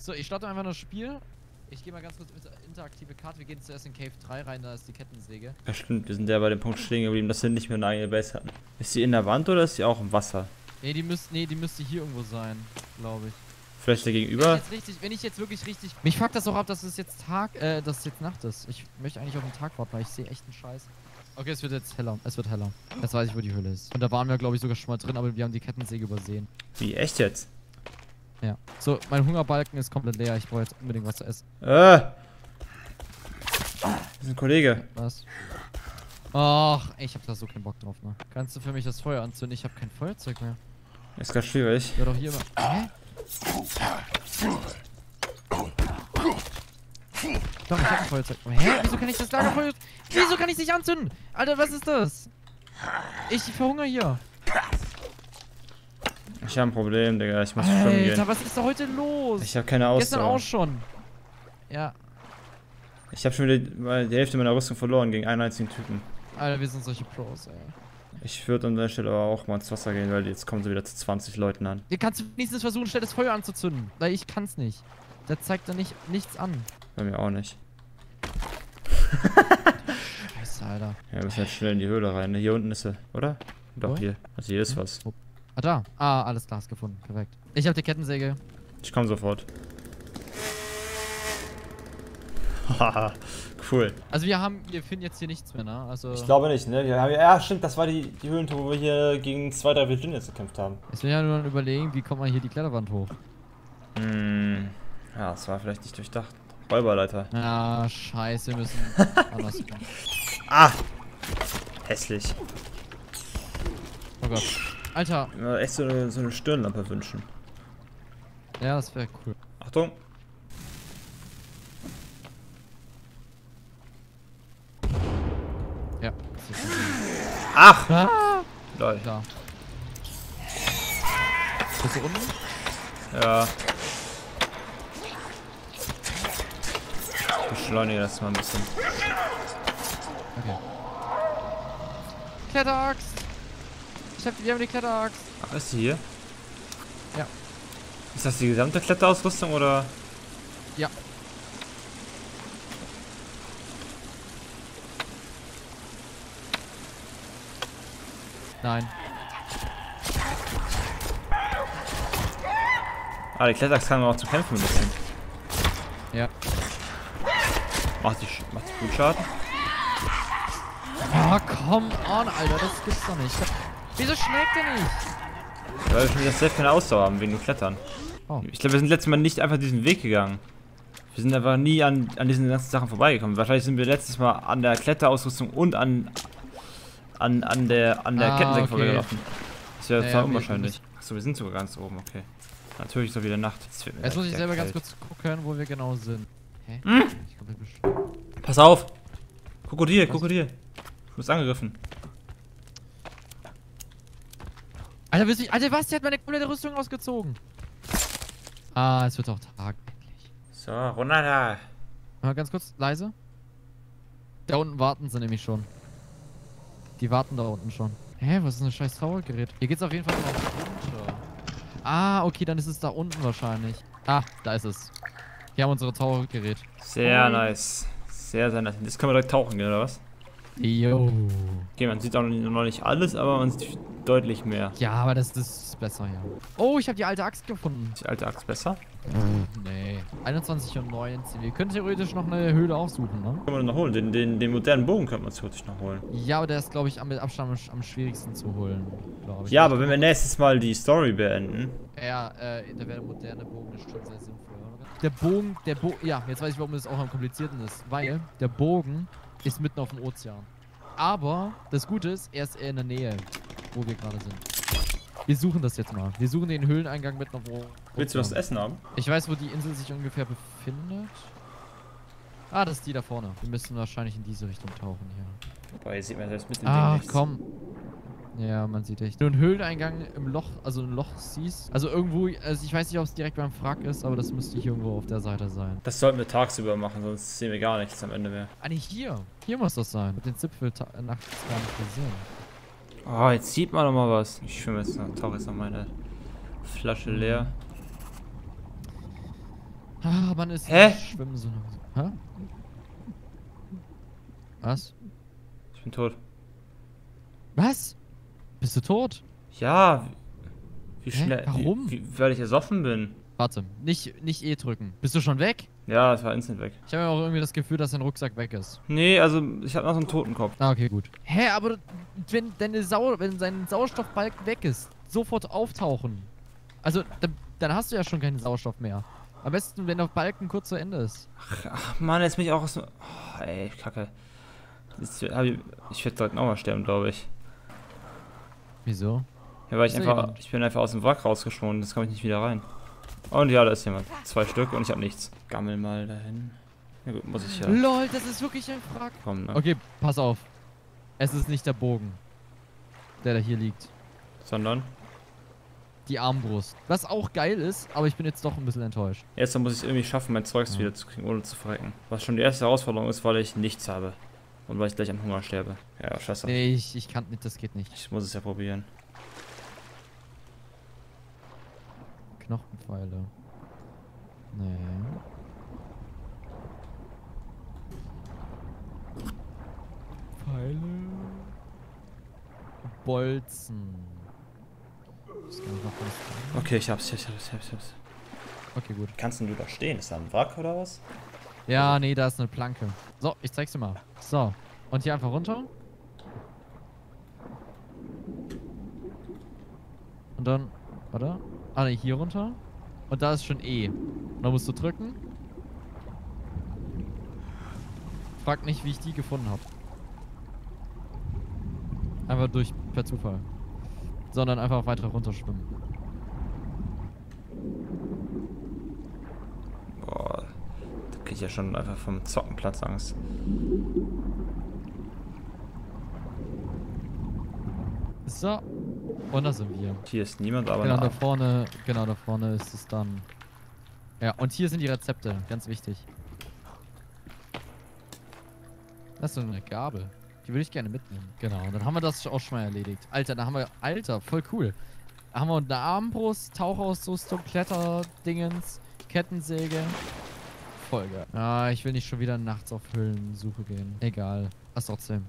So, ich starte einfach das Spiel. Ich gehe mal ganz kurz mit der interaktive Karte. Wir gehen zuerst in Cave 3 rein, da ist die Kettensäge. Ja stimmt, wir sind ja bei dem Punkt stehen geblieben, dass wir nicht mehr eine eigene Base hatten. Ist sie in der Wand oder ist sie auch im Wasser? Nee, die müsste, nee, die müsste hier irgendwo sein, glaube ich. Vielleicht der Wenn ich, gegenüber? richtig, wenn ich jetzt wirklich richtig. Mich fuckt das auch ab, dass es jetzt Tag, äh, dass es jetzt Nacht ist. Ich möchte eigentlich auf den Tag warten, weil ich sehe echt einen Scheiß. Okay, es wird jetzt heller. Es wird heller. Jetzt weiß ich, wo die Höhle ist. Und da waren wir, glaube ich, sogar schon mal drin, aber wir haben die Kettensäge übersehen. Wie, echt jetzt? Ja. So, mein Hungerbalken ist komplett leer. Ich brauche jetzt unbedingt was zu essen. Äh! Das ist ein Kollege. Was? Ach, ich hab da so keinen Bock drauf, ne? Kannst du für mich das Feuer anzünden? Ich habe kein Feuerzeug mehr. Ist gerade schwierig. Ja, doch hier mal. Hä? Doch, ich hab ein Feuerzeug. Hä? Wieso kann ich das Lagerfeuer... Wieso kann ich nicht anzünden? Alter, was ist das? Ich verhungere hier. Ich habe ein Problem, Digga. Ich muss schwimmen Alter, gehen. was ist da heute los? Ich habe keine Gestern auch Ausdauer. schon. Ja, Ich habe schon wieder die Hälfte meiner Rüstung verloren gegen einen einzigen Typen. Alter, wir sind solche Pros, ey. Ich würde an der Stelle aber auch mal ins Wasser gehen, weil jetzt kommen sie wieder zu 20 Leuten an. Hier kannst du wenigstens versuchen, schnell das Feuer anzuzünden. Weil ich kann's nicht. Der zeigt da nicht, nichts an. Bei mir auch nicht. Scheiße, Alter. Ja, wir müssen jetzt schnell in die Höhle rein. ne? Hier unten ist sie, oder? Doch, Wo? hier. Also hier ist was. Ah, da. Ah, alles Glas gefunden. Perfekt. Ich habe die Kettensäge. Ich komme sofort. Haha, cool. Also wir haben, wir finden jetzt hier nichts mehr, ne? Also. Ich glaube nicht, ne? Wir haben, ja, stimmt, das war die, die Höhlentour, wo wir hier gegen zwei, drei Virginians gekämpft haben. Jetzt will ja nur überlegen, wie kommt man hier die Kletterwand hoch? Hm. Ja, das war vielleicht nicht durchdacht. Räuberleiter. Ah, scheiße, wir müssen anders. Ah! Hässlich. Oh Gott. Alter, Ich mir echt so eine, so eine Stirnlampe wünschen. ja, das wäre cool. Achtung! Ja. Ach! Ah, Lol. da. Bist du unten? Ja. Beschleunige das mal ein bisschen. Okay. Kletteraxt! Ich hab, wir haben die Kletteraxt. Ach, ist sie hier? Ja. Ist das die gesamte Kletterausrüstung oder? Ja. Nein. Ah, die Kletteraxt kann man auch zum Kämpfen benutzen. Ja. Macht die, Sch- macht die gut Schaden? Ah, come on, Alter, das gibt's doch nicht. Wieso schlägt er nicht? Weil wir schon wieder sehr keine Ausdauer haben wegen dem Klettern. Oh. Ich glaube, wir sind letztes Mal nicht einfach diesen Weg gegangen. Wir sind einfach nie an, an diesen ganzen Sachen vorbeigekommen. Wahrscheinlich sind wir letztes Mal an der Kletterausrüstung und an an, an der an der Ah, Kettensäge okay. vorbeigelaufen. Das wäre Ja, total ja, unwahrscheinlich. Achso, wir sind sogar ganz oben, okay. Natürlich ist doch wieder Nacht. Jetzt, muss ich selber kalt. ganz kurz gucken, wo wir genau sind. Hä? Hm? Pass auf! Krokodil, Was? Krokodil. Du bist angegriffen. Alter, wisst ihr, Alter, was? Der hat meine komplette Rüstung ausgezogen. Ah, es wird auch Tag. Endlich. So, runter da. Mal ganz kurz, leise. Da unten warten sie nämlich schon. Die warten da unten schon. Hä, was ist ein scheiß Towergerät? Hier geht's auf jeden Fall noch runter. Ah, okay, dann ist es da unten wahrscheinlich. Ah, da ist es. Hier haben wir unsere Towergerät. Sehr Oh. nice. Sehr, sehr nice. Jetzt können wir direkt tauchen gehen, oder was? Jo. Okay, man sieht auch noch nicht alles, aber man sieht deutlich mehr. Ja, aber das, ist besser, ja. Oh, ich habe die alte Axt gefunden. Ist die alte Axt besser? Nee. 21 und 19. Wir können theoretisch noch eine Höhle aufsuchen, ne? Können wir noch holen? Den, den, den modernen Bogen könnte man theoretisch noch holen. Ja, aber der ist, glaube ich, am, mit Abstand am, am schwierigsten zu holen, glaube ich. Ja, aber wenn wir nächstes Mal die Story beenden. Ja, äh, da wäre der moderne Bogen schon sehr sinnvoll, oder? Der Bogen, der Bogen, ja, jetzt weiß ich, warum das auch am komplizierten ist. Weil der Bogen ist mitten auf dem Ozean. Aber das Gute ist, er ist eher in der Nähe, wo wir gerade sind. Wir suchen das jetzt mal. Wir suchen den Höhleneingang mitten auf dem Ozean. Willst du was essen haben? Ich weiß, wo die Insel sich ungefähr befindet. Ah, das ist die da vorne. Wir müssen wahrscheinlich in diese Richtung tauchen hier. Wobei, sieht man selbst mit dem Ah, Ding nichts. komm. Ja, man sieht echt. Wenn du einen Höhleneingang im Loch, also ein Loch siehst. Also irgendwo, also ich weiß nicht, ob es direkt beim Wrack ist, aber das müsste hier irgendwo auf der Seite sein. Das sollten wir tagsüber machen, sonst sehen wir gar nichts am Ende mehr. Ah, nee, hier. Hier muss das sein. Mit den Zipfel nachts gar nicht gesehen. Oh, jetzt sieht man noch mal was. Ich schwimme jetzt noch, tauche jetzt noch meine Flasche leer. Ah, man ist Hä? Schwimmen so. Hä? Was? Ich bin tot. Was? Bist du tot? Ja. Wie schnell. Warum? Wie, wie, weil ich ersoffen bin. Warte, nicht, nicht E drücken. Bist du schon weg? Ja, es war instant weg. Ich habe auch irgendwie das Gefühl, dass dein Rucksack weg ist. Nee, also ich habe noch so einen Totenkopf. Ah, okay, gut. Hä, aber wenn deine Sau wenn sein Sauerstoffbalken weg ist, sofort auftauchen. Also, dann, dann hast du ja schon keinen Sauerstoff mehr. Am besten, wenn der Balken kurz zu Ende ist. Ach Mann, jetzt bin ich auch aus dem. Oh, ey, kacke. Jetzt ich ich werde direkt nochmal sterben, glaube ich. Wieso? Ja, weil ich einfach. jemand? Ich bin einfach aus dem Wrack rausgeschwommen, jetzt komme ich nicht wieder rein. Und ja, da ist jemand. Zwei Stück und ich habe nichts. Gammel mal dahin. Ja gut, muss ich ja. LOL, das ist wirklich ein Wrack. Kommen, ne? Okay, pass auf. Es ist nicht der Bogen, der da hier liegt. Sondern. Die Armbrust. Was auch geil ist, aber ich bin jetzt doch ein bisschen enttäuscht. Jetzt muss ich es irgendwie schaffen, mein Zeugs Ja. wieder zu kriegen, ohne zu verrecken. Was schon die erste Herausforderung ist, weil ich nichts habe. Und weil ich gleich am Hunger sterbe. Ja, scheiße. Nee, ich, ich kann nicht, das geht nicht. Ich muss es ja probieren. Knochenpfeile. Nee. Pfeile. Bolzen. Okay, ich hab's, ich hab's, ich hab's, ich hab's. Okay, gut. Kannst du da stehen? Ist da ein Wrack oder was? Ja, nee, da ist eine Planke. So, ich zeig's dir mal. So. Und hier einfach runter. Und dann, warte. Ah, nee, hier runter. Und da ist schon E. Und da musst du drücken. Frag nicht, wie ich die gefunden habe. Einfach durch, per Zufall. Sondern einfach weiter runterschwimmen. Da krieg ich ja schon einfach vom Zockenplatz Angst. So. Und da sind wir. Hier ist niemand, aber Genau, da vorne, genau, da vorne ist es dann. Ja, und hier sind die Rezepte, ganz wichtig. Das ist so eine Gabel. Die würde ich gerne mitnehmen. Genau, dann haben wir das auch schon mal erledigt. Alter, da haben wir, Alter, voll cool. Da haben wir eine Armbrust, Tauchausrüstung, Kletterdingens, Kettensäge. Voll geil. Ah, ich will nicht schon wieder nachts auf Höhlensuche gehen. Egal. Was trotzdem.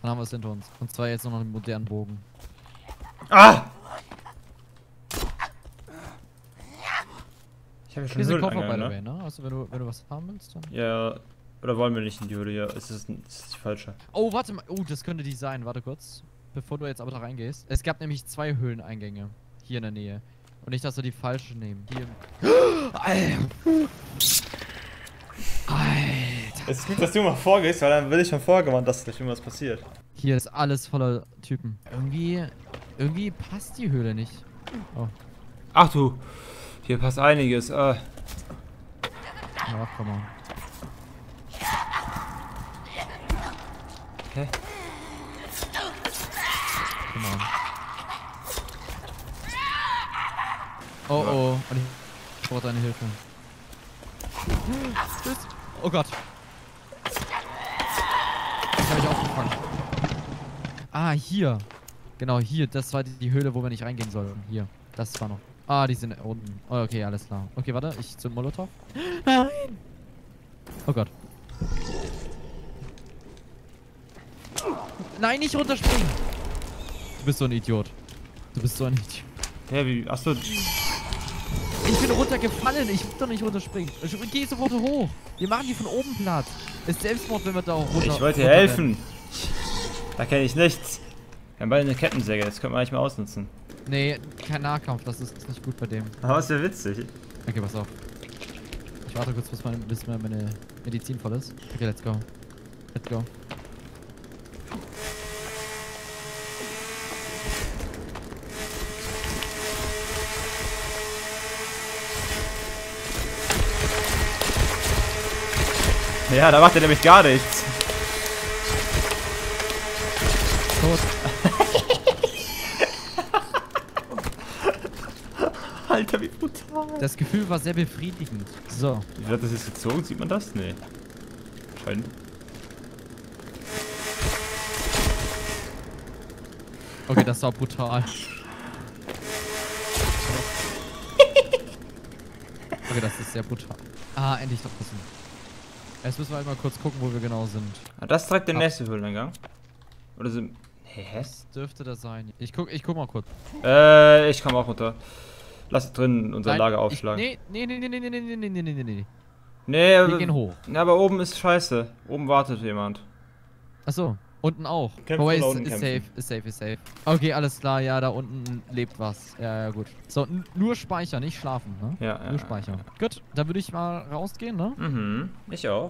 Dann haben wir es hinter uns. Und zwar jetzt noch einen modernen Bogen. Ah! Ich habe ja schon Hier ist ein Koffer, by the way, ne? ne? Also, wenn du, wenn du was haben willst, dann. Ja, oder wollen wir nicht in die Höhle? Ja, ist das, ist das die falsche? Oh, warte mal. Oh, das könnte die sein. Warte kurz. Bevor du jetzt aber da reingehst. Es gab nämlich zwei Höhleneingänge. Hier in der Nähe. Und nicht, dass wir die falsche nehmen. Hier. Alter. Alter. Es ist gut, dass du mal vorgehst, weil dann will ich schon vorgewarnt, dass gleich irgendwas passiert. Hier ist alles voller Typen. Irgendwie. Irgendwie passt die Höhle nicht. Oh. Ach du, hier passt einiges. Äh, Ja, komm mal. Hä? Komm mal. Oh oh. Und ich brauche deine Hilfe. Oh Gott. Ich habe ich aufgefangen. Ah, hier. Genau, hier. Das war die, die Höhle, wo wir nicht reingehen sollten. Hier. Das war noch. Ah, die sind unten. Oh, okay, alles klar. Okay, warte. Ich zum Molotow. Nein! Oh Gott. Nein, nicht runterspringen! Du bist so ein Idiot. Du bist so ein Idiot. hä, wie, achso, Ich bin runtergefallen. Ich will doch nicht runterspringen. Ich geh sofort hoch. Wir machen die von oben platt. Ist Selbstmord, wenn wir da auch runter. ich wollte dir helfen. Da kenne ich nichts. Wir haben beide eine Kettensäge, das könnte man eigentlich mal ausnutzen. Nee, kein Nahkampf. Das ist nicht gut bei dem. Aber ist ja witzig. Okay, pass auf. Ich warte kurz, bis meine Medizin voll ist. Okay, let's go. Let's go. Ja, da macht er nämlich gar nichts. Tot. Alter, wie brutal. Das Gefühl war sehr befriedigend. So. Wie wird das jetzt gezogen? Sieht man das? Nee. Scheint. Okay, das war brutal. Okay, das ist sehr brutal. Ah, endlich draußen. Jetzt müssen wir halt mal kurz gucken, wo wir genau sind. Ah, das ist direkt der Ah. nächste Höhleneingang. Oder sind. Hä? hä? Dürfte das sein. Ich guck, ich guck mal kurz. Äh, ich komme auch runter. Lass drin unser Nein, Lager ich- aufschlagen. Nee, nee, nee, nee, nee, nee, nee, nee, nee, nee, nee, nee. nee Wir aber, gehen hoch. Ja, aber oben ist scheiße. Oben wartet jemand. Achso, unten auch. Kämpfen Wobei, ist, ist safe, ist safe, ist safe. Okay, alles klar, ja, da unten lebt was. Ja, ja, gut. So, nur speichern, nicht schlafen, ne? Ja, ja. Nur speichern. Gut, dann würde ich mal rausgehen, ne? Mhm, ich auch.